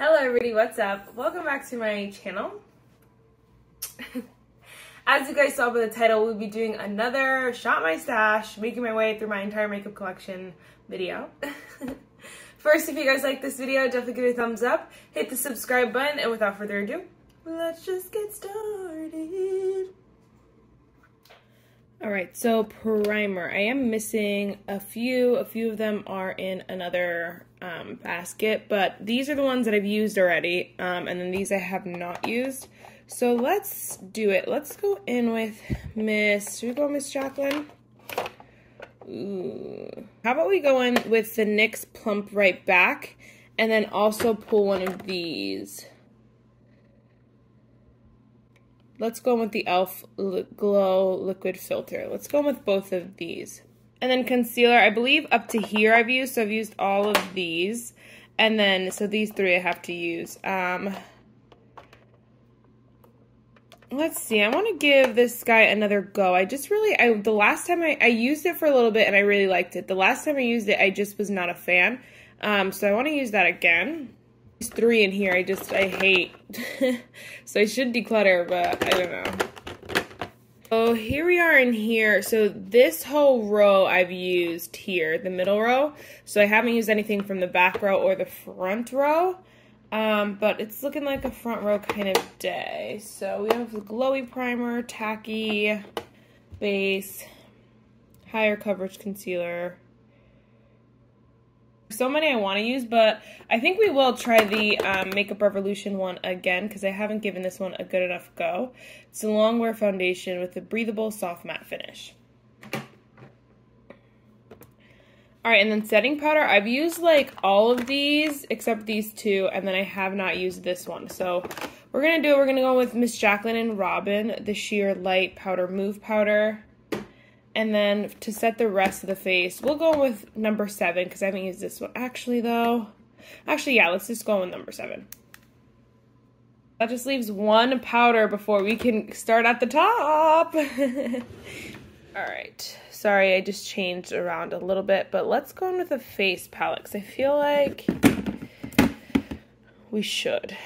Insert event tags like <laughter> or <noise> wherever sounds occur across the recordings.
Hello everybody, what's up? Welcome back to my channel. <laughs> As you guys saw by the title, we'll be doing another Shop My Stash, making my way through my entire makeup collection video. <laughs> First, if you guys like this video, definitely give it a thumbs up, hit the subscribe button, and without further ado, let's just get started. All right, so primer. I am missing a few. A few of them are in another um, basket, but these are the ones that I've used already, um, and then these I have not used. So let's do it. Let's go in with Miss, should we go Miss Jaclyn? Ooh. How about we go in with the NYX Plump Right Back, and then also pull one of these. Let's go with the e.l.f. Glow Liquid Filter. Let's go with both of these. And then concealer, I believe up to here I've used, so I've used all of these. And then, so these three I have to use. Um, let's see, I want to give this guy another go. I just really, I the last time I, I used it for a little bit and I really liked it. The last time I used it, I just was not a fan. Um, so I want to use that again. There's three in here I just, I hate. <laughs> so I should declutter, but I don't know. So here we are in here. So this whole row I've used here, the middle row. So I haven't used anything from the back row or the front row. Um, but it's looking like a front row kind of day. So we have the glowy primer, tacky base, higher coverage concealer, so many I want to use, but I think we will try the um, Makeup Revolution one again because I haven't given this one a good enough go. It's a longwear foundation with a breathable soft matte finish. Alright, and then setting powder. I've used like all of these except these two, and then I have not used this one. So we're going to do, it. we're going to go with Miss Jaclyn and Robin, the Sheer Light Powder Move Powder. And then to set the rest of the face, we'll go with number seven because I haven't used this one. Actually, though, actually, yeah, let's just go with number seven. That just leaves one powder before we can start at the top. <laughs> All right. Sorry, I just changed around a little bit, but let's go in with a face palette because I feel like we should.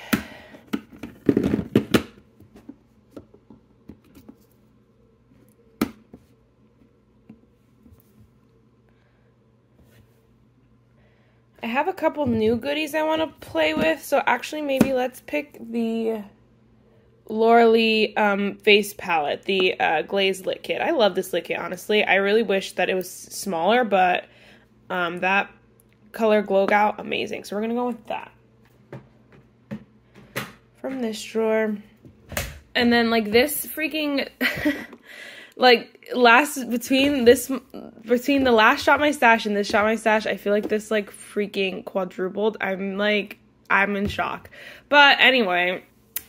I have a couple new goodies I want to play with. So actually, maybe let's pick the Laura Lee um, face palette, the uh, glazed lit kit. I love this lit kit, honestly. I really wish that it was smaller, but um, that color glow out, amazing. So we're going to go with that. From this drawer. And then, like, this freaking... <laughs> like last between this between the last shop my stash and this shop my stash i feel like this like freaking quadrupled i'm like i'm in shock but anyway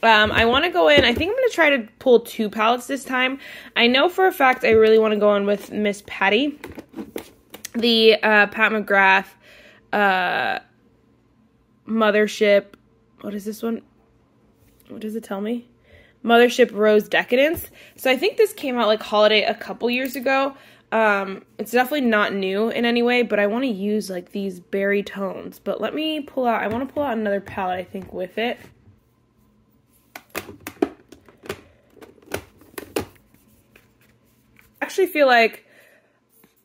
um, I want to go in. I think I'm going to try to pull two palettes this time. I know for a fact I really want to go in with Miss Patty. The uh, Pat McGrath uh, Mothership. What is this one? What does it tell me? Mothership Rose Decadence. So I think this came out like holiday a couple years ago. Um, it's definitely not new in any way, but I want to use like these berry tones. But let me pull out, I want to pull out another palette, I think, with it. I actually feel like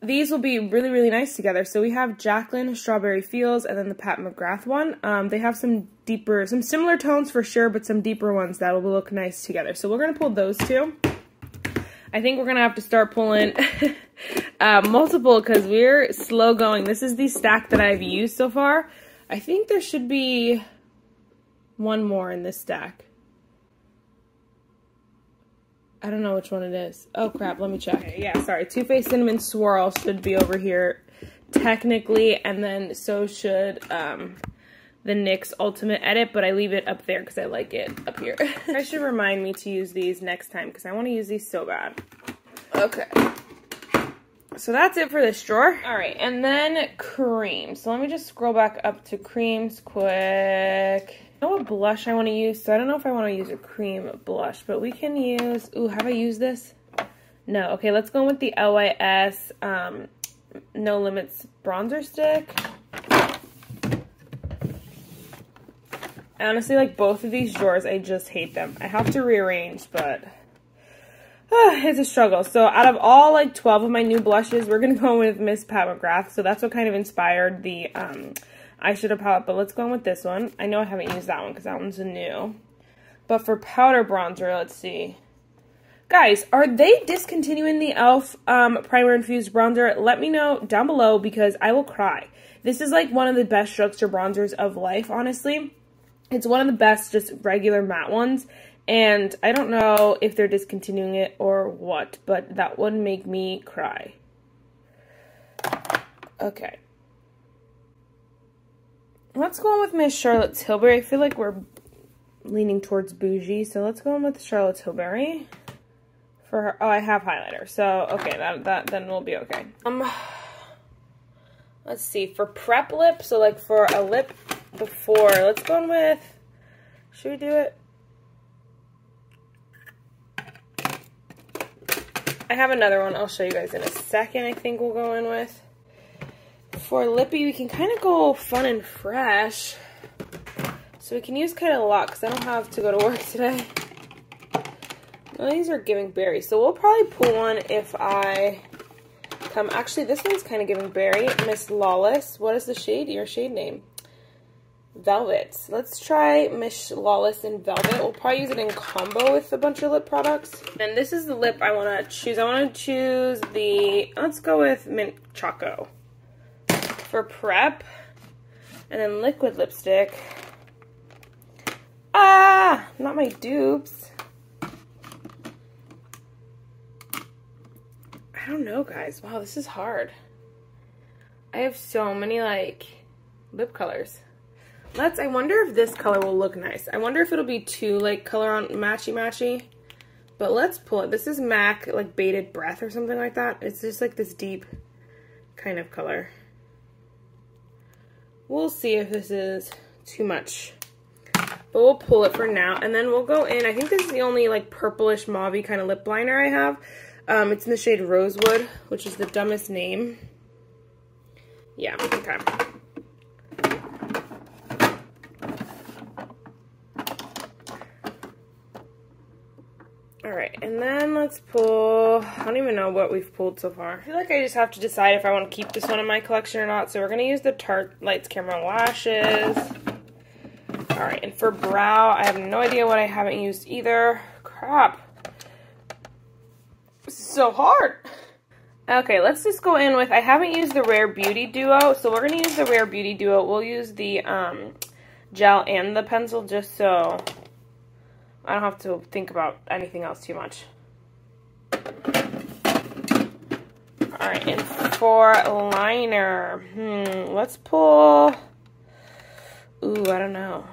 these will be really, really nice together. So we have Jaclyn Strawberry Feels and then the Pat McGrath one. Um, they have some deeper, some similar tones for sure, but some deeper ones that will look nice together. So we're going to pull those two. I think we're going to have to start pulling <laughs> uh, multiple because we're slow going. This is the stack that I've used so far. I think there should be one more in this stack. I don't know which one it is. Oh crap, let me check. Okay, yeah, sorry. Too Faced Cinnamon Swirl should be over here technically, and then so should um, the NYX Ultimate Edit, but I leave it up there because I like it up here. <laughs> I should remind me to use these next time because I want to use these so bad. Okay. So that's it for this drawer. All right, and then cream. So let me just scroll back up to creams quick. I know what blush I want to use, so I don't know if I want to use a cream blush, but we can use, ooh, have I used this? No, okay, let's go with the LYS um, No Limits bronzer stick. Honestly, like both of these drawers, I just hate them. I have to rearrange, but uh, <sighs> it's a struggle. So out of all like 12 of my new blushes, we're going <laughs> to go with Miss Pat McGrath. So that's what kind of inspired the um, eyeshadow palette. But let's go on with this one. I know I haven't used that one because that one's new. But for powder bronzer, let's see. Guys, are they discontinuing the e.l.f. Um, Primer Infused Bronzer? Let me know down below because I will cry. This is like one of the best drugstore bronzers of life, honestly. It's one of the best just regular matte ones. And I don't know if they're discontinuing it or what, but that would make me cry. Okay. Let's go on with Miss Charlotte Tilbury. I feel like we're leaning towards bougie, so let's go on with Charlotte Tilbury for her. Oh, I have highlighter, so okay, that that then we'll be okay. Um, let's see for prep lip. So like for a lip before, let's go on with. Should we do it? I have another one I'll show you guys in a second, I think we'll go in with. For lippy, we can kind of go fun and fresh. So we can use kind of a lot because I don't have to go to work <laughs> today. Well, these are giving berry. So we'll probably pull one if I come. Actually, this one's kind of giving berry. Miss Lawless. What is the shade? Your shade name? Velvet. Let's try Miss Lawless in Velvet. We'll probably use it in combo with a bunch of lip products. And this is the lip I want to choose. I want to choose the, let's go with Mint Choco for prep. And then liquid lipstick. Ah, not my dupes. I don't know, guys. Wow, this is hard. I have so many, like, lip colors. Let's, I wonder if this color will look nice. I wonder if it'll be too, like, color on matchy-matchy. But let's pull it. This is MAC, like, Bated Breath or something like that. It's just, like, this deep kind of color. We'll see if this is too much. But we'll pull it for now. And then we'll go in. I think this is the only, like, purplish mauve kind of lip liner I have. Um, it's in the shade Rosewood, which is the dumbest name. Yeah, okay. And then let's pull, I don't even know what we've pulled so far. I feel like I just have to decide if I want to keep this one in my collection or not. So we're going to use the Tarte Lights Camera Lashes. All right, and for brow, I have no idea what I haven't used either. Crap so hard. Okay, let's just go in with, I haven't used the Rare Beauty Duo, so we're going to use the Rare Beauty Duo. We'll use the um, gel and the pencil just so I don't have to think about anything else too much. Alright, and for liner, hmm, let's pull, ooh, I don't know.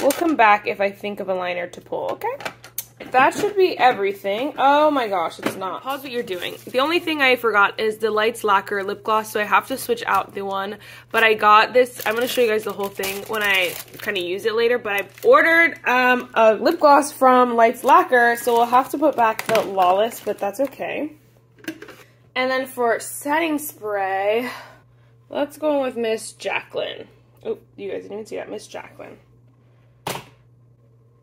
We'll come back if I think of a liner to pull, okay? That should be everything. Oh my gosh, it's not. Pause what you're doing. The only thing I forgot is the Lights Lacquer lip gloss, so I have to switch out the one. But I got this, I'm going to show you guys the whole thing when I kind of use it later. But I ordered um, a lip gloss from Lights Lacquer, so we'll have to put back the Lawless, but that's okay. And then for setting spray, let's go with Miss Jaclyn. Oh, you guys didn't even see that. Miss Jaclyn.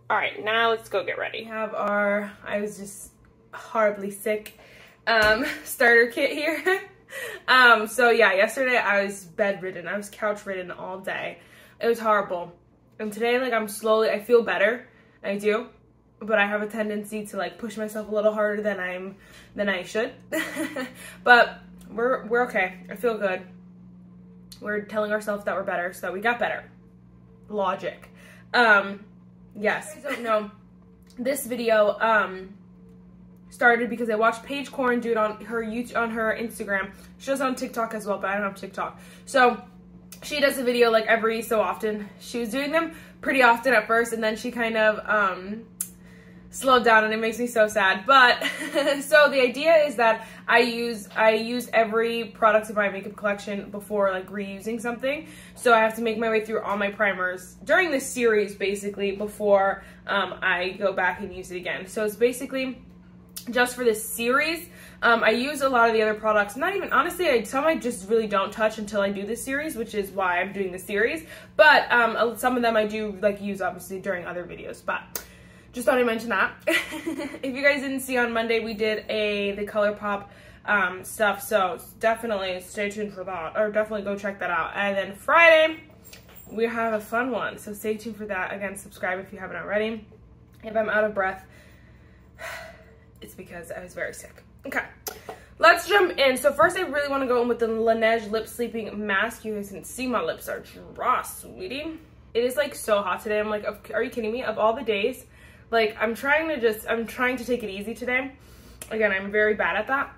All right, now let's go get ready. We have our, I was just horribly sick, um, <laughs> starter kit here. <laughs> um, so yeah, yesterday I was bedridden. I was couch ridden all day. It was horrible. And today, like, I'm slowly, I feel better. I do. But I have a tendency to, like, push myself a little harder than I'm, than I should. <laughs> but we're, we're okay. I feel good. We're telling ourselves that we're better, so we got better. Logic. Um, Yes. don't know, this video um started because I watched Paige Koren do it on her YouTube on her Instagram. She does on TikTok as well, but I don't have TikTok. So she does a video like every so often. She was doing them pretty often at first, and then she kind of um slowed down and it makes me so sad. But <laughs> so the idea is that I use I use every product in my makeup collection before like reusing something. So I have to make my way through all my primers during this series basically before um, I go back and use it again. So it's basically just for this series. Um, I use a lot of the other products. Not even, honestly, I, some I just really don't touch until I do this series, which is why I'm doing the series. But um, some of them I do like use obviously during other videos. But just thought I'd mention that. <laughs> if you guys didn't see on Monday, we did a the ColourPop um, stuff. So definitely stay tuned for that, or definitely go check that out. And then Friday, we have a fun one. So stay tuned for that. Again, subscribe if you haven't already. If I'm out of breath, <sighs> it's because I was very sick. Okay, let's jump in. So first I really want to go in with the Laneige Lip Sleeping Mask. You guys can see my lips are dry, sweetie. It is like so hot today. I'm like, are you kidding me? Of all the days, like I'm trying to just, I'm trying to take it easy today. Again, I'm very bad at that,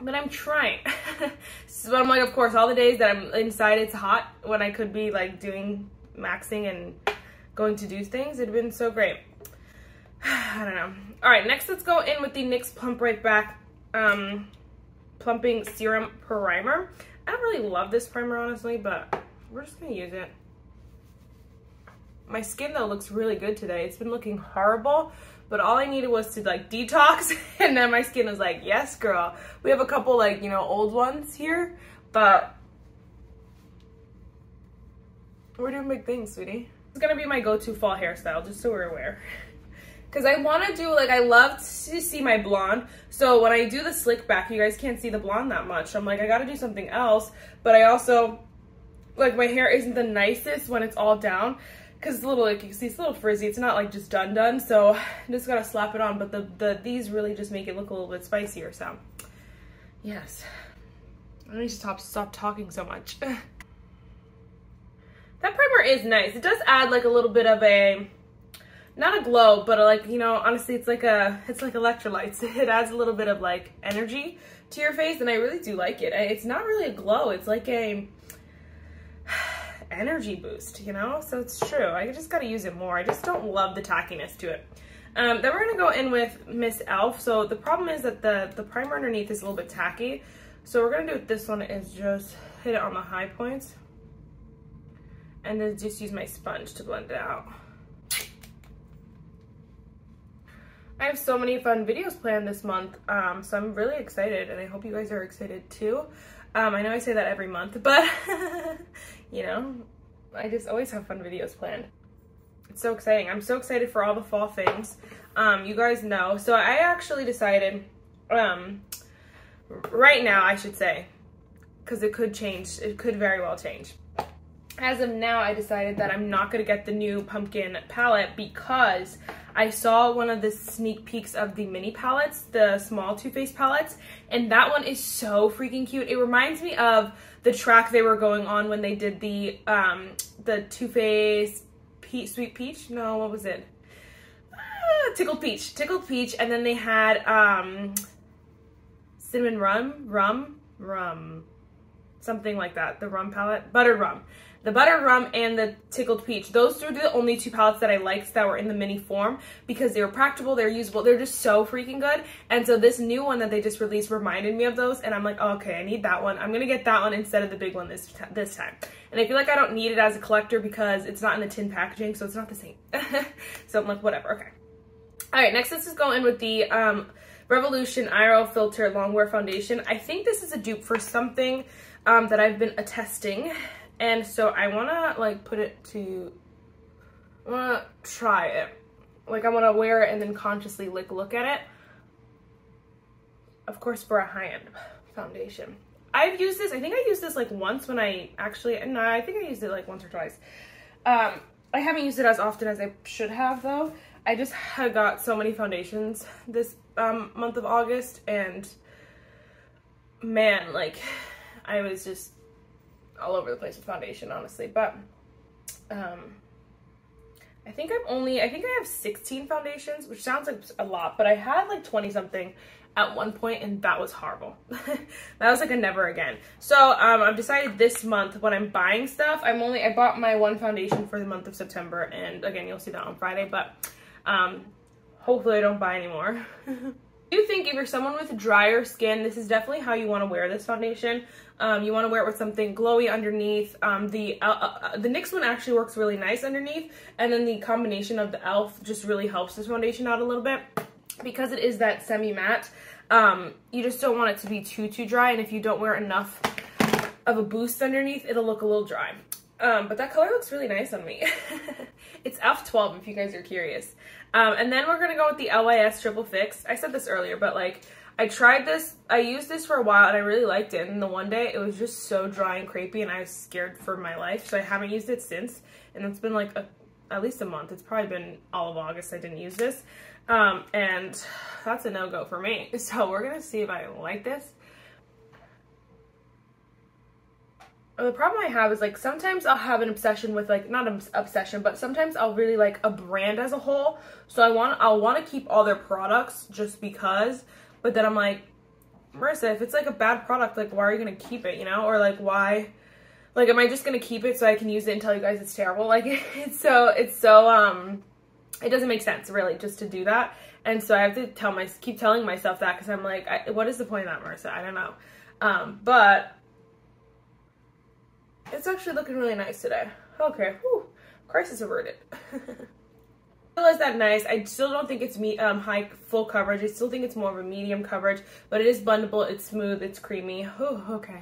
but I'm trying. <laughs> so I'm like, of course, all the days that I'm inside it's hot when I could be like doing maxing and going to do things, it'd been so great. <sighs> I don't know. All right, next let's go in with the NYX Plump Right Back um, Plumping Serum Primer. I don't really love this primer, honestly, but we're just gonna use it. My skin, though, looks really good today. It's been looking horrible, but all I needed was to, like, detox, <laughs> and then my skin was like, yes, girl. We have a couple, like, you know, old ones here, but we're doing big things, sweetie. It's gonna be my go-to fall hairstyle, just so we're aware <laughs> because I want to do, like, I love to see my blonde. So when I do the slick back, you guys can't see the blonde that much. I'm like, I got to do something else. But I also, like, my hair isn't the nicest when it's all down because it's a little, like, you can see it's a little frizzy. It's not, like, just done done. So I just got to slap it on. But the, the these really just make it look a little bit spicier. So, yes. I need to stop, stop talking so much. <laughs> that primer is nice. It does add, like, a little bit of a not a glow, but a, like, you know, honestly, it's like a, it's like electrolytes. <laughs> It adds a little bit of like energy to your face and I really do like it. It's not really a glow. It's like a energy boost, you know? So it's true. I just got to use it more. I just don't love the tackiness to it. Um, then we're going to go in with Miss Elf. So the problem is that the, the primer underneath is a little bit tacky. So we're going to do this one is just hit it on the high points. And then just use my sponge to blend it out. I have so many fun videos planned this month, um, so I'm really excited, and I hope you guys are excited too. Um, I know I say that every month, but, <laughs> you know, I just always have fun videos planned. It's so exciting. I'm so excited for all the fall things. Um, you guys know. So I actually decided, um, right now, I should say, because it could change. It could very well change. As of now, I decided that I'm not going to get the new pumpkin palette because I saw one of the sneak peeks of the mini palettes, the small Too Faced palettes, and that one is so freaking cute. It reminds me of the track they were going on when they did the um, the Too Faced Peach, Sweet Peach? No, what was it? Ah, Tickled Peach. Tickled Peach, and then they had um, Cinnamon Rum, Rum, Rum, something like that. The rum palette, Buttered Rum the butter rum and the tickled peach. Those are the only two palettes that I liked that were in the mini form because they were practical, they're usable, they're just so freaking good. And so this new one that they just released reminded me of those and I'm like, oh, okay, I need that one. I'm gonna get that one instead of the big one this, this time. And I feel like I don't need it as a collector because it's not in the tin packaging, so it's not the same. <laughs> so I'm like, whatever, okay. All right, next let's just go in with the um, Revolution IRL Filter Longwear Foundation. I think this is a dupe for something um, that I've been attesting and so I wanna like put it to, I wanna try it. Like I wanna wear it and then consciously like look at it. Of course for a high-end foundation. I've used this, I think I used this like once when I actually, no, I think I used it like once or twice. Um, I haven't used it as often as I should have though. I just had got so many foundations this um, month of August and man, like I was just all over the place with foundation, honestly. But um, I think I'm only, I think I have 16 foundations, which sounds like a lot, but I had like 20 something at one point and that was horrible. <laughs> that was like a never again. So um, I've decided this month when I'm buying stuff, I'm only, I bought my one foundation for the month of September and again, you'll see that on Friday, but um, hopefully I don't buy anymore. <laughs> do think if you're someone with drier skin, this is definitely how you want to wear this foundation. Um, you want to wear it with something glowy underneath. Um, the uh, uh, uh the NYX one actually works really nice underneath, and then the combination of the e.l.f. just really helps this foundation out a little bit. because it is that semi-matte, um, you just don't want it to be too, too dry. And if you don't wear enough of a boost underneath, it'll look a little dry. Um, but that color looks really nice on me. <laughs> it's F12 if you guys are curious. Um, and then we're going to go with the LYS Triple Fix. I said this earlier, but like I tried this, I used this for a while and I really liked it. And the one day it was just so dry and crepey and I was scared for my life. So I haven't used it since. And it's been like a, at least a month. It's probably been all of August I didn't use this. Um, and <sighs> that's a no-go for me. <laughs> So we're going to see if I like this. The problem I have is like sometimes I'll have an obsession with like not an obsession, but sometimes I'll really like a brand as a whole. So I want I'll want to keep all their products just because, but then I'm like, Marissa, if it's like a bad product, like why are you gonna keep it, you know? Or like why like am I just gonna keep it so I can use it and tell you guys it's terrible? <laughs> Like it's so it's so um it doesn't make sense really just to do that. And so I have to tell my keep telling myself that because I'm like, I, what is the point of that, Marissa? I don't know. Um, but it's actually looking really nice today. Okay, Whew. crisis averted. <laughs> still is that nice. I still don't think it's me um high full coverage. I still think it's more of a medium coverage, but it is blendable. It's smooth. It's creamy. Okay.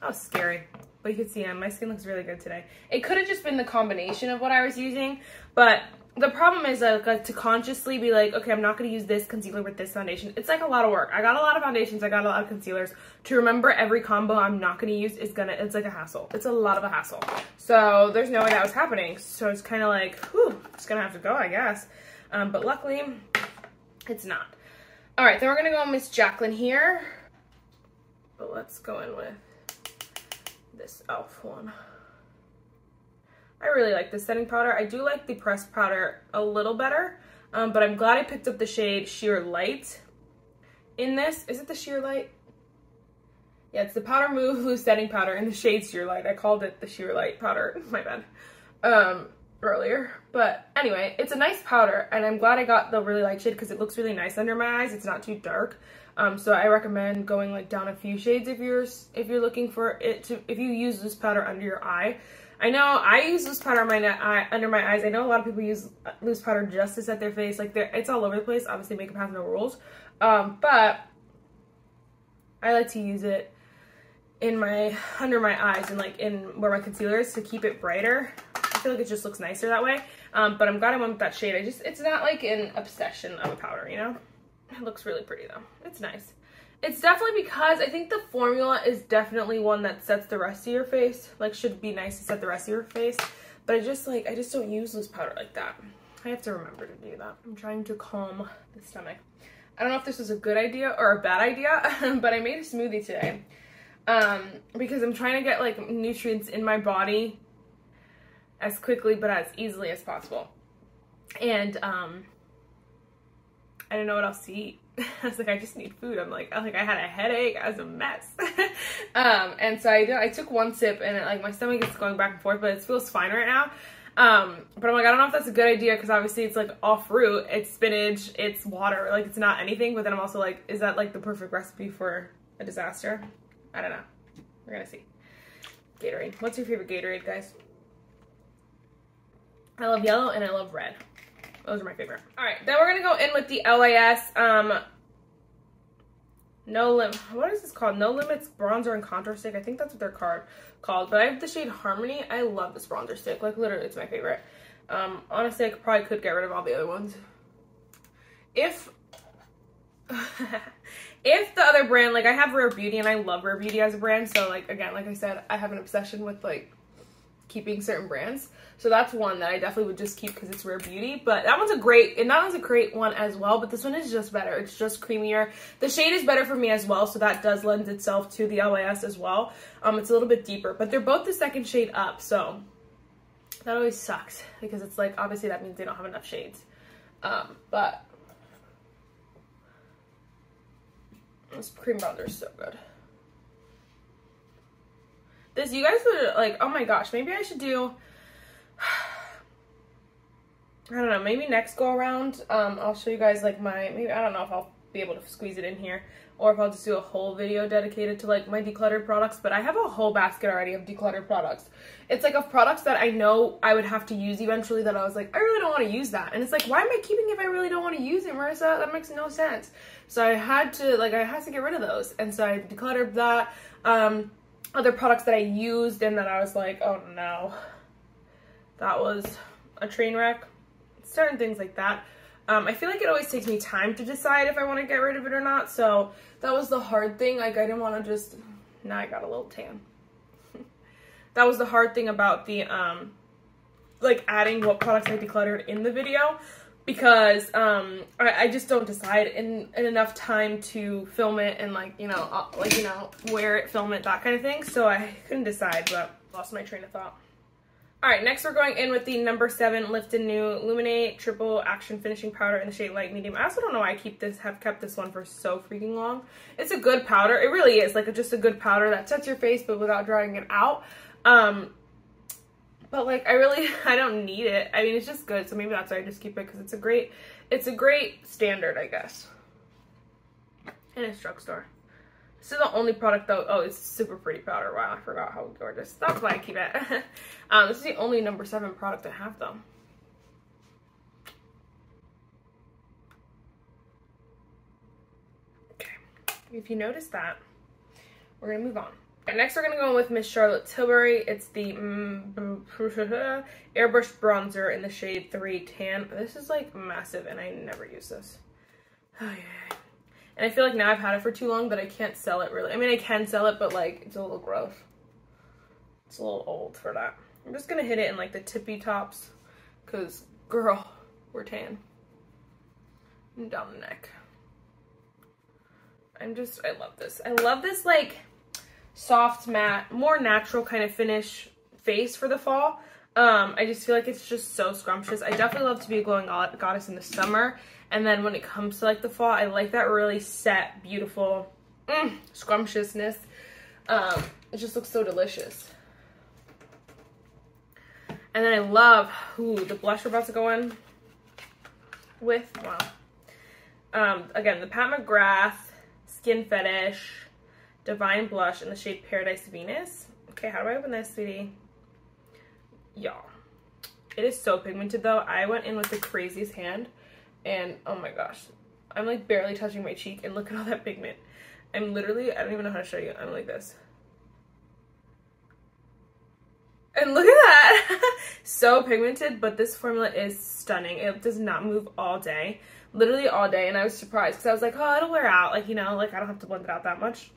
That was scary. But you can see my skin looks really good today. It could have just been the combination of what I was using, but the problem is like, like to consciously be like, okay, I'm not going to use this concealer with this foundation. It's like a lot of work. I got a lot of foundations. I got a lot of concealers. To remember every combo I'm not going to use is to, it's like a hassle. It's a lot of a hassle. So there's no way that was happening. So it's kind of like, whew, it's to have to go, I guess. Um, but luckily, it's not. All right, then we're to go Miss Jaclyn here. But let's go in with this e.l.f. one. I really like this setting powder. I do like the pressed powder a little better, um, but I'm glad I picked up the shade Sheer Light in this. Is it the Sheer Light? Yeah, it's the Powder Move Loose Setting Powder in the shade Sheer Light. I called it the Sheer Light powder, <laughs> my bad, um, earlier. But anyway, it's a nice powder, and I'm glad I got the really light shade because it looks really nice under my eyes. It's not too dark. Um, so I recommend going like down a few shades if you're if you're looking for it to if you use this powder under your eye I know I use loose powder my eye, under my eyes. I know a lot of people use loose powder just to set their face. Like, it's all over the place. Obviously, makeup has no rules. Um, but I like to use it in my, under my eyes and like in where my concealer is to keep it brighter. I feel like it just looks nicer that way. Um, but I'm glad I went with that shade. I just, it's not like an obsession of a powder, you know? It looks really pretty though. It's nice. It's definitely because I think the formula is definitely one that sets the rest of your face. Like should be nice to set the rest of your face. But I just like, I just don't use loose powder like that. I have to remember to do that. I'm trying to calm the stomach. I don't know if this was a good idea or a bad idea, <laughs> but I made a smoothie today. Um, because I'm trying to get like nutrients in my body as quickly but as easily as possible. And um, I don't know what else to eat. <laughs> I was like, I just need food. I'm like, I like I had a headache. I was a mess. <laughs> um, and so I did, I took one sip and it, like my stomach is going back and forth, but it feels fine right now. Um, but I'm like, I don't know if that's a good idea because obviously it's like all fruit, it's spinach, it's water, like it's not anything. But then I'm also like, is that like the perfect recipe for a disaster? I don't know. We're gonna see. Gatorade. What's your favorite Gatorade, guys? I love yellow and I love red. Those are my favorite. All right, then we're gonna go in with the LYS. um, No Lim. What is this called? No Limits Bronzer and Contour Stick. I think that's what they're called. Called, but I have the shade Harmony. I love this bronzer stick. Like literally, it's my favorite. Um, honestly, I probably could get rid of all the other ones. If <laughs> if the other brand, like I have Rare Beauty and I love Rare Beauty as a brand. So like again, like I said, I have an obsession with like keeping certain brands. So that's one that I definitely would just keep because it's Rare Beauty. But that one's a great, and that one's a great one as well. But this one is just better. It's just creamier. The shade is better for me as well. So that does lend itself to the LYS as well. Um, It's a little bit deeper. But they're both the second shade up. So that always sucks because it's like, obviously that means they don't have enough shades. Um, but this cream bronzer is so good. This, you guys would like, oh my gosh, maybe I should do, <sighs> I don't know, maybe next go around, um, I'll show you guys like my, maybe, I don't know if I'll be able to squeeze it in here or if I'll just do a whole video dedicated to like my decluttered products, but I have a whole basket already of decluttered products. It's like of products that I know I would have to use eventually that I was like, I really don't want to use that. And it's like, why am I keeping if I really don't want to use it, Marissa? That makes no sense. So I had to, like, I had to get rid of those. And so I decluttered that. Um, other products that I used and that I was like, oh no, that was a train wreck. Certain things like that. Um, I feel like it always takes me time to decide if I want to get rid of it or not. So that was the hard thing. Like I didn't want to just, now I got a little tan. <laughs> that was the hard thing about the, um, like adding what products I decluttered in the video because um, I, I, just don't decide in, in, enough time to film it and like, you know, uh, like, you know, wear it, film it, that kind of thing. So I couldn't decide, but lost my train of thought. All right, next we're going in with the number seven Lift and Luminate Triple Action Finishing Powder in the shade Light Medium. I also don't know why I keep this, have kept this one for so freaking long. It's a good powder. It really is like a, just a good powder that sets your face, but without drying it out. Um, but like, I really, <laughs> I don't need it. I mean, it's just good. So maybe that's why I just keep it because it's a great, it's a great standard, I guess. In a drugstore. This is the only product though. Oh, it's super pretty powder. Wow, I forgot how gorgeous. That's why I keep it. <laughs> um, this is the only number seven product I have though. Okay, if you notice that, we're gonna move on. Next we're gonna go in with Miss Charlotte Tilbury. It's the mm, <laughs> airbrush bronzer in the shade 3 Tan. This is like massive and I never use this. <sighs> Oh yeah. And I feel like now I've had it for too long that I can't sell it really. I mean, I can sell it, but like it's a little gross. It's a little old for that. I'm just gonna hit it in like the tippy tops because girl, we're tan. And down the neck. I'm just, I love this. I love this like soft matte, more natural kind of finish face for the fall. Um, I just feel like it's just so scrumptious. I definitely love to be a glowing goddess in the summer. And then when it comes to like the fall, I like that really set, beautiful mm, scrumptiousness. Um, it just looks so delicious. And then I love, ooh, the blush we're about to go in with, wow. Um, again, the Pat McGrath Skin Fetish Divine Blush in the shade Paradise Venus. Okay, how do I open this, sweetie? Y'all. It is so pigmented though. I went in with the craziest hand and oh my gosh. I'm like barely touching my cheek and look at all that pigment. I'm literally, I don't even know how to show you. I'm like this. And look at that. <laughs> so pigmented, but this formula is stunning. It does not move all day. Literally all day. And I was surprised because I was like, oh, it'll wear out. Like, you know, like I don't have to blend it out that much.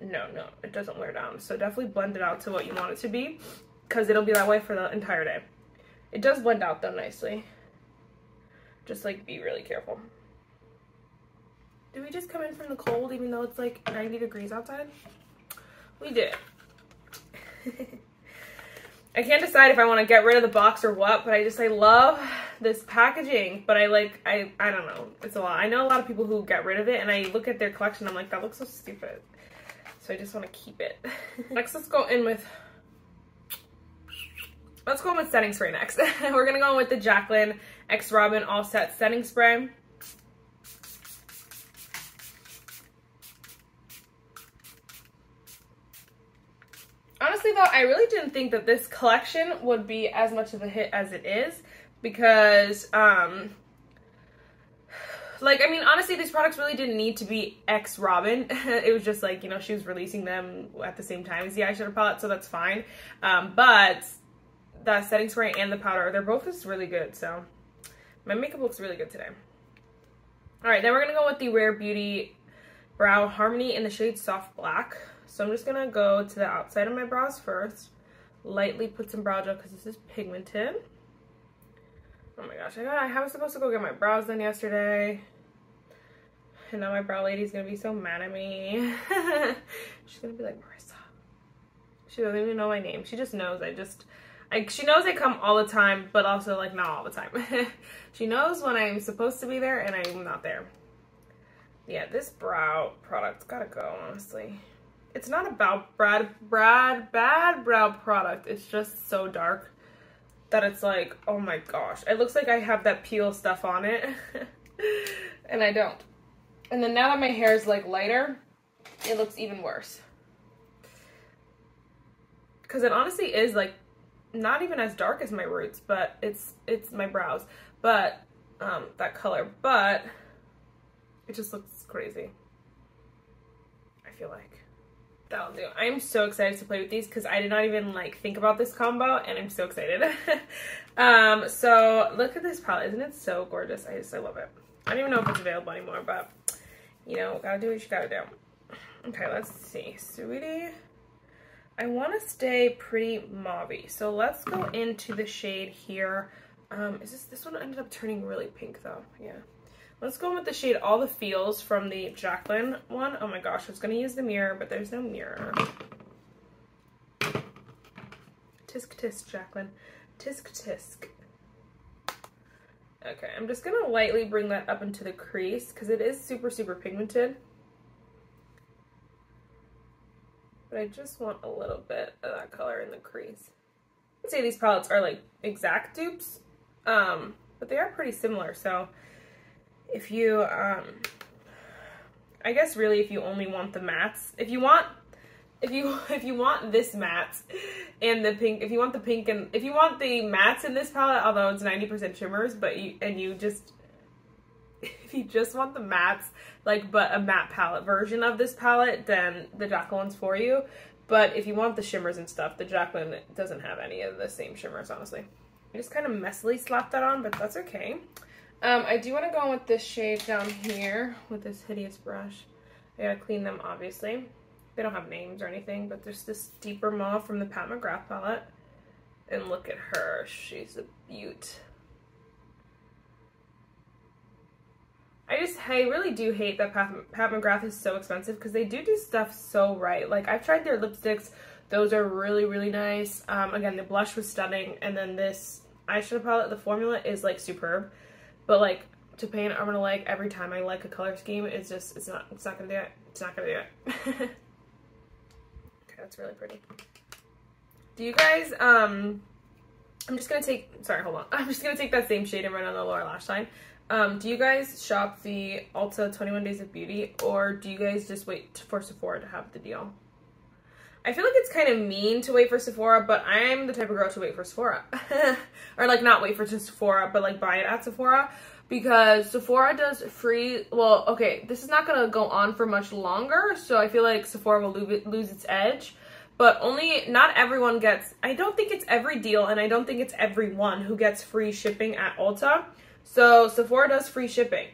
No, no, it doesn't wear down. So definitely blend it out to what you want it to be because it'll be that way for the entire day. It does blend out though nicely. Just like be really careful. Did we just come in from the cold even though it's like 90 degrees outside? We did. I can't decide if I want to get rid of the box or what, but I just, I love this packaging, but I like, I, I don't know. It's a lot. I know a lot of people who get rid of it and I look at their collection, I'm like, that looks so stupid. So I just want to keep it. <laughs> Next, let's go in with Let's go in with setting spray next. <laughs> We're going to go in with the Jaclyn X Robin All Set Setting Spray. Honestly though, I really didn't think that this collection would be as much of a hit as it is because, um, like, I mean, honestly, these products really didn't need to be X Robin. <laughs> it was just like, you know, she was releasing them at the same time as the eyeshadow palette, so that's fine. Um, but the setting spray and the powder. They're both just really good. So my makeup looks really good today. All right, then we're going to go with the Rare Beauty Brow Harmony in the shade Soft Black. So I'm just going to go to the outside of my brows first. Lightly put some brow gel because this is pigmented. Oh my gosh, I, got, I was supposed to go get my brows done yesterday. And now my brow lady's to be so mad at me. <laughs> She's to be like, Marissa. She doesn't even know my name. She just knows I just like she knows I come all the time, but also like not all the time. <laughs> she knows when I'm supposed to be there and I'm not there. Yeah, this brow product's gotta go, honestly. It's not about Brad, Brad, bad brow product. It's just so dark that it's like, oh my gosh. It looks like I have that peel stuff on it <laughs> and I don't. And then now that my hair is like lighter, it looks even worse. Cause it honestly is like not even as dark as my roots, but it's it's my brows. But um that color, but it just looks crazy. I feel like. That'll do. I'm so excited to play with these because I did not even like think about this combo and I'm so excited. <laughs> um, so look at this palette. Isn't it so gorgeous? I just, I love it. I don't even know if it's available anymore, but you know, gotta do what you gotta do. Okay, let's see. Sweetie, I want to stay pretty mauvey. So let's go into the shade here. Um, is this, this one ended up turning really pink though. Yeah. Let's go in with the shade All the Feels from the Jaclyn one. Oh my gosh, I was going to use the mirror, but there's no mirror. Tisk tisk, Jaclyn. Tisk tisk. Okay, I'm just going to lightly bring that up into the crease because it is super, super pigmented. But I just want a little bit of that color in the crease. I'd say these palettes are like exact dupes, um, but they are pretty similar, so if you, um, I guess really if you only want the mattes, if you want, if you, <laughs> if you want this matte and the pink, if you want the pink and, if you want the mattes in this palette, although it's 90% shimmers, but you, and you just, <laughs> if you just want the mattes, like, but a matte palette version of this palette, then the Jaclyn one's for you. But if you want the shimmers and stuff, the Jaclyn doesn't have any of the same shimmers, honestly. I just kind of messily slapped that on, but that's okay. Um, I do want to go in with this shade down here with this hideous brush. I gotta clean them, obviously. They don't have names or anything, but there's this deeper mauve from the Pat McGrath palette. And look at her. She's a beaut. I just, I really do hate that Pat, Pat McGrath is so expensive because they do do stuff so right. Like, I've tried their lipsticks. Those are really, really nice. Um, again, the blush was stunning. And then this eyeshadow palette, the formula is, like, superb. But like to paint I'm gonna like every time I like a color scheme, it's just it's not it's not gonna do it. It's not gonna do it. <laughs> okay, that's really pretty. Do you guys um I'm just gonna take sorry, hold on. <laughs> I'm just gonna take that same shade and run on the lower lash line. Um, do you guys shop the Ulta 21 Days of Beauty or do you guys just wait for Sephora to have the deal? I feel like it's kind of mean to wait for Sephora, but I'm the type of girl to wait for Sephora. <laughs> or like not wait for Sephora, but like buy it at Sephora. Because Sephora does free, well, okay, this is not going to go on for much longer. So I feel like Sephora will lose, lose its edge. But only, not everyone gets, I don't think it's every deal and I don't think it's everyone who gets free shipping at Ulta. So Sephora does free shipping.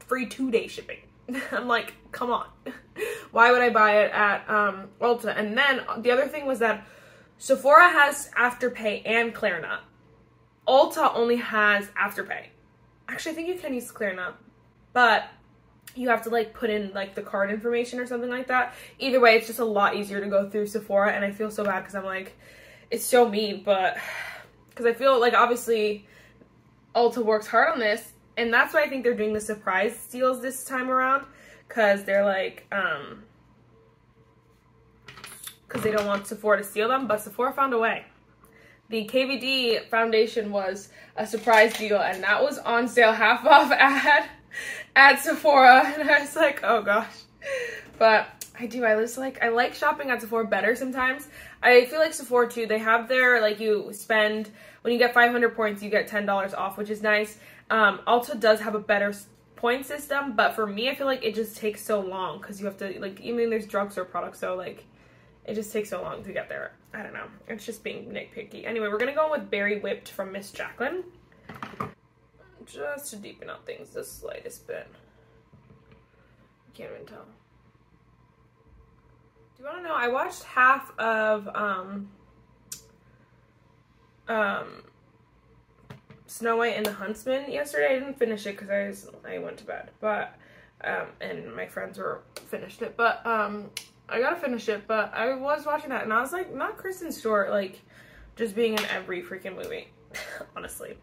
Free two-day shipping. <laughs> I'm like, come on. <laughs> Why would I buy it at um, Ulta? And then the other thing was that Sephora has Afterpay and Klarna. Ulta only has Afterpay. Actually, I think you can use Klarna, but you have to like put in like the card information or something like that. Either way, it's just a lot easier to go through Sephora, and I feel so bad because I'm like, it's so mean, but <sighs> because I feel like obviously Ulta works hard on this, and that's why I think they're doing the surprise steals this time around because they're like, um, because they don't want Sephora to steal them, but Sephora found a way. The KVD foundation was a surprise deal, and that was on sale half off <laughs> at, at Sephora, <laughs> and I was like, oh gosh. But I do, I just like, I like shopping at Sephora better sometimes. I feel like Sephora too, they have their, like you spend, when you get 500 points, you get $10 off, which is nice. Um, does have a better point system, but for me, I feel like it just takes so long because you have to, like, even there's drugstore products, so, like, it just takes so long to get there. I don't know. It's just being nitpicky. Anyway, we're going to go with Berry Whipped from Miss Jaclyn. Just to deepen out things the slightest bit. Can't even tell. Do you want to know? I watched half of, um, um, Snow White and the Huntsman yesterday. I didn't finish it because I was I went to bed, but um, and my friends were finished it. But um, I gotta finish it. But I was watching that and I was like, not Kristen Stewart, like just being in every freaking movie. <laughs> Honestly,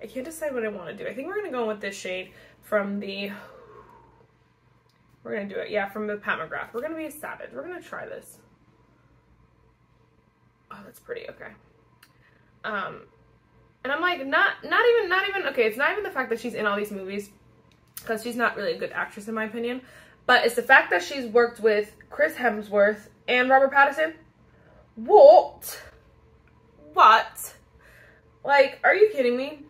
I can't decide what I want to do. I think we're gonna go with this shade from the. We're gonna do it, yeah, from the Pat McGrath. We're gonna be a savage. We're gonna try this. Oh, that's pretty. Okay. Um, and I'm like, not, not even, not even, okay, it's not even the fact that she's in all these movies. because she's not really a good actress in my opinion. But it's the fact that she's worked with Chris Hemsworth and Robert Pattinson. What? What? Like, are you kidding me?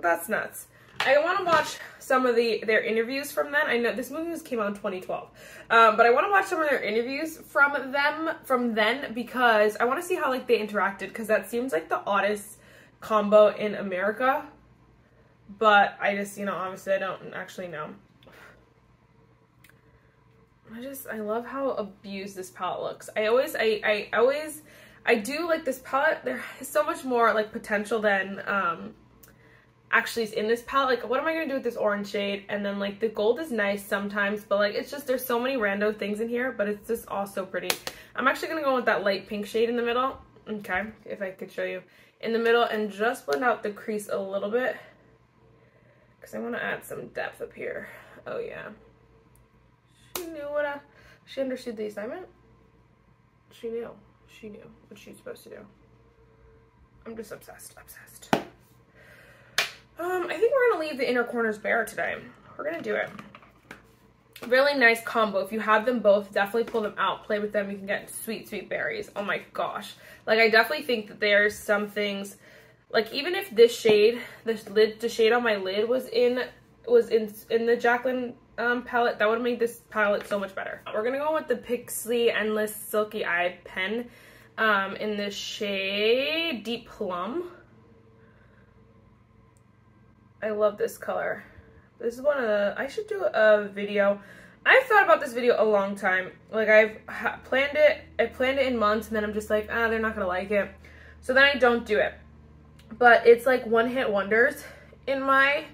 That's nuts. I want to watch some of the their interviews from then. I know this movie came out in 2012, um, but I want to watch some of their interviews from them from then because I want to see how like they interacted because that seems like the oddest combo in America. But I just you know obviously I don't actually know. I just I love how abused this palette looks. I always I I always I do like this palette. There is so much more like potential than um actually is in this palette. Like, what am I going to do with this orange shade? And then, like, the gold is nice sometimes, but, like, it's just, there's so many random things in here, but it's just all so pretty. I'm actually going to go with that light pink shade in the middle. Okay, if I could show you. In the middle and just blend out the crease a little bit. Because I want to add some depth up here. Oh, yeah. She knew what I... She understood the assignment? She knew. She knew what she was supposed to do. I'm just obsessed. Obsessed. Um, I think we're to leave the inner corners bare today. We're to do it. Really nice combo. If you have them both, definitely pull them out. Play with them. You can get sweet, sweet berries. Oh my gosh. Like, I definitely think that there's some things... Like, even if this shade, this lid, the shade on my lid was in was in in the Jaclyn um, palette, that would make this palette so much better. We're going to go with the Pixi Endless Silky Eye Pen um, in the shade Deep Plum. I love this color. This is one of the, I should do a video. I've thought about this video a long time. Like I've planned it, I planned it in months and then I'm just like, ah, they're not gonna like it. So then I don't do it. But it's like one hit wonders in my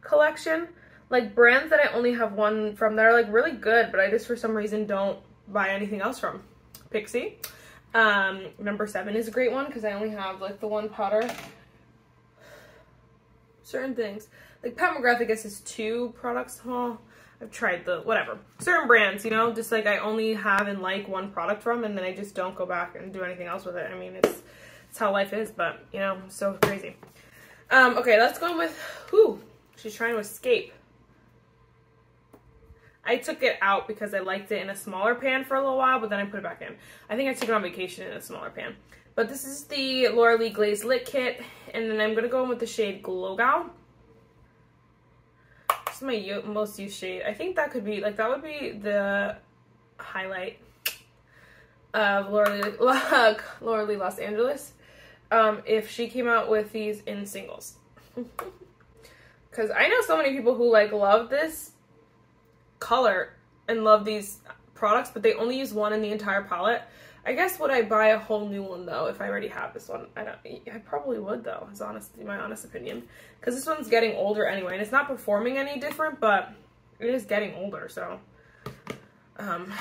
collection. Like brands that I only have one from that are like really good, but I just for some reason don't buy anything else from. Pixi. Um, number seven is a great one because I only have like the one powder certain things. Like Pat McGrath, I guess, is two products. Well, I've tried the, whatever. Certain brands, you know, just like I only have and like one product from and then I just don't go back and do anything else with it. I mean, it's, it's how life is, but, you know, so crazy. Um, okay, let's go with, who? She's trying to escape. I took it out because I liked it in a smaller pan for a little while, but then I put it back in. I think I took it on vacation in a smaller pan. But this is the Laura Lee Glaze Lit Kit. And then I'm going to go in with the shade Glow Gal. This is my most used shade. I think that could be, like, that would be the highlight of Laura Lee, <laughs> Laura Lee Los Angeles um, if she came out with these in singles. <laughs> Because I know so many people who, like, love this color and love these products, but they only use one in the entire palette. I guess would I buy a whole new one though if I already have this one? I don't. I probably would though. Is honestly my honest opinion because this one's getting older anyway, and it's not performing any different, but it is getting older. So, um,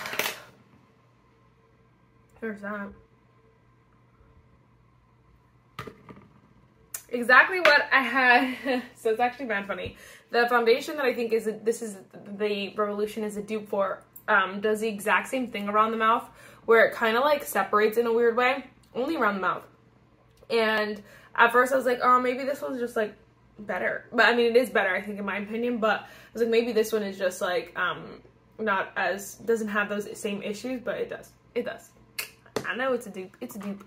there's that. Exactly what I had. <laughs> so it's actually bad funny. The foundation that I think is a, this is the Revolution is a dupe for um, does the exact same thing around the mouth where it kind of like separates in a weird way, only around the mouth. And at first I was like, oh, maybe this one's just like better. But I mean, it is better, I think, in my opinion. But I was like, maybe this one is just like, um, not as, doesn't have those same issues, but it does. It does. I know it's a dupe. It's a dupe.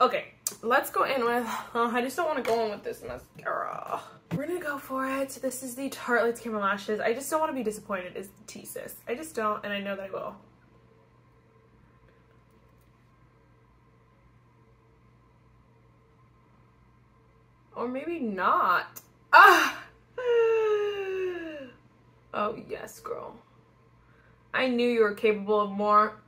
Okay, let's go in with, oh, <laughs> I just don't want to go in with this mascara. We're gonna go for it. This is the Tarte Lights Camera Lashes. I just don't want to be disappointed is T-Sis. I just don't, and I know that I will. Or maybe not. Ah! <sighs> Oh, yes, girl. I knew you were capable of more.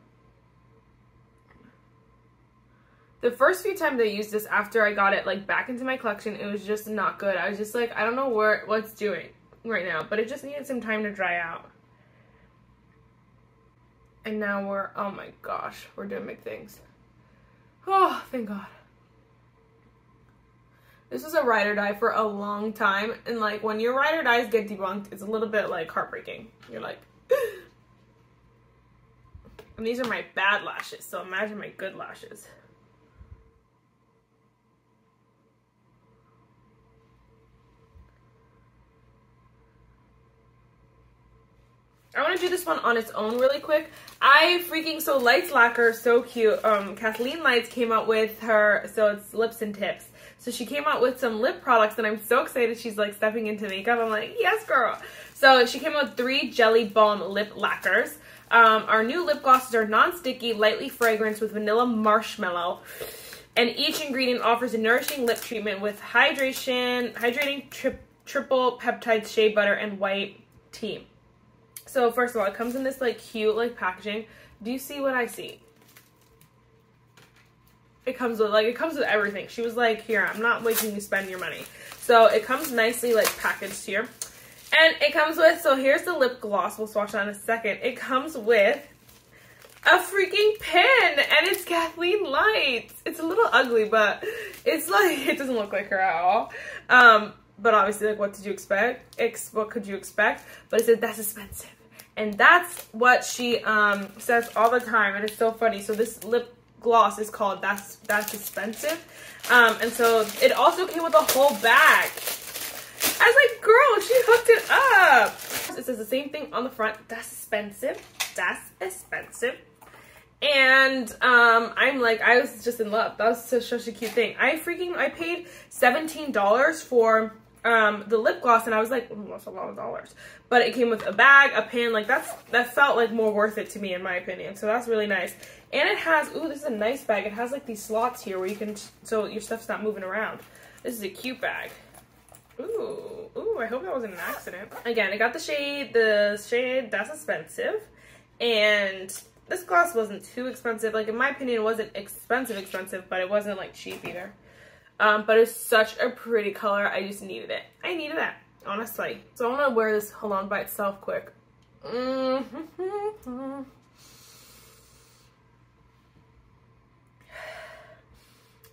The first few times I used this after I got it like back into my collection, it was just not good. I was just like, I don't know where what's doing right now, but it just needed some time to dry out. And now we're, oh my gosh, we're doing big things. Oh, thank God. This was a ride or die for a long time. And like when your ride or dies get debunked, it's a little bit like heartbreaking. You're like, <gasps> and these are my bad lashes. So imagine my good lashes. I want to do this one on its own really quick. I freaking, so Lights Lacquer, so cute. Um, Kathleen Lights came out with her, so it's lips and tips. So she came out with some lip products and I'm so excited she's like stepping into makeup. I'm like, yes, girl. So she came out with three Jelly Balm lip lacquers. Um, our new lip glosses are non-sticky, lightly fragranced with vanilla marshmallow. And each ingredient offers a nourishing lip treatment with hydration, hydrating tri triple peptide shea butter and white tea. So first of all, it comes in this like cute like packaging. Do you see what I see? It comes with like it comes with everything. She was like, here, I'm not making you spend your money. So it comes nicely like packaged here. And it comes with, so here's the lip gloss. We'll swatch that in a second. It comes with a freaking pin and it's Kathleen Lights. It's a little ugly, but it's like, <laughs> it doesn't look like her at all. Um, but obviously, like, what did you expect? Ex what could you expect? But it said, that's expensive. And that's what she um, says all the time. And it's so funny. So this lip gloss is called That's That's Expensive. Um, and so it also came with a whole bag. I was like, girl, she hooked it up. It says the same thing on the front. That's expensive. That's expensive. And um, I'm like, I was just in love. That was such, such a cute thing. I freaking, I paid $17 for um, the lip gloss and I was like, that's a lot of dollars. But it came with a bag, a pin, like that's, that felt like more worth it to me in my opinion. So that's really nice. And it has, ooh, this is a nice bag. It has like these slots here where you can, so your stuff's not moving around. This is a cute bag. Ooh, ooh, I hope that wasn't an accident. Again, I got the shade, the shade, that's expensive. And this gloss wasn't too expensive. Like, in my opinion, it wasn't expensive expensive, but it wasn't, like, cheap either. Um, but it's such a pretty color. I just needed it. I needed that, honestly. So I want to wear this alone by itself quick. <sighs>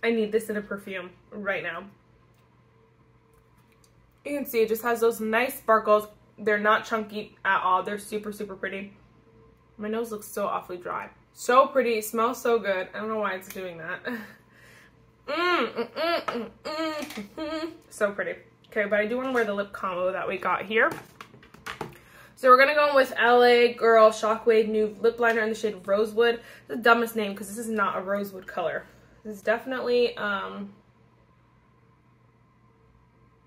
I need this in a perfume right now. You can see it just has those nice sparkles. They're not chunky at all. They're super, super pretty. My nose looks so awfully dry. So pretty. Smells so good. I don't know why it's doing that. <laughs> mm, mm, mm, so pretty. Okay, but I do want to wear the lip combo that we got here. So we're going to go with LA Girl Shockwave Nude Lip Liner in the shade Rosewood. the dumbest name because this is not a rosewood color. This is definitely um,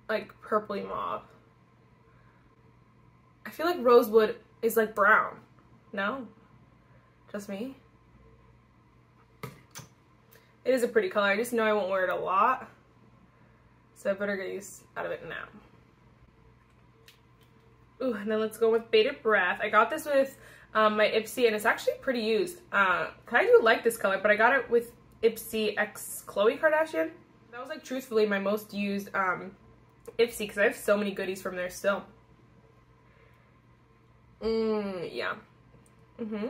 like purpley mauve. I feel like rosewood is like brown. No? Just me? It is a pretty color. I just know I won't wear it a lot. So I better get used out of it now. Ooh, and then let's go with Bated Breath. I got this with um, my Ipsy, and it's actually pretty used. Uh, I do like this color, but I got it with Ipsy X Khloe Kardashian. That was like truthfully my most used um, Ipsy because I have so many goodies from there still. Mmm, yeah. Mm-hmm.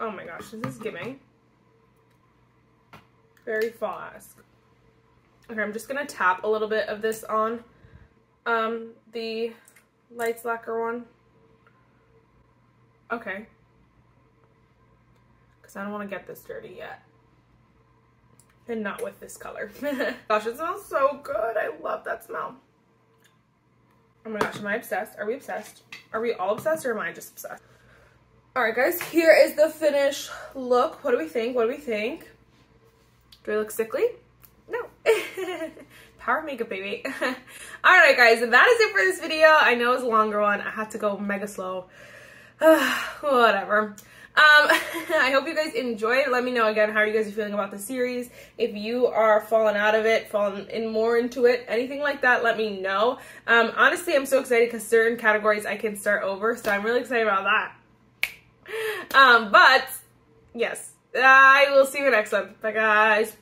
Oh my gosh, this is giving. Very fast. Okay, I'm just gonna tap a little bit of this on um, the Lights Lacquer one. Okay. Because I don't want to get this dirty yet. And not with this color. <laughs> gosh, it smells so good. I love that smell. Oh my gosh, am I obsessed? Are we obsessed? Are we all obsessed or am I just obsessed? All right, guys, here is the finished look. What do we think? What do we think? Do I look sickly? No. <laughs> Power makeup, baby. <laughs> all right, guys, that is it for this video. I know it's a longer one. I had to go mega slow. <sighs> Whatever. Um, <laughs> I hope you guys enjoyed. Let me know again how you guys are feeling about the series. If you are falling out of it, falling in more into it, anything like that, let me know. Um, honestly, I'm so excited because certain categories I can start over, so I'm really excited about that. Um, but yes, I will see you next one. Bye, guys.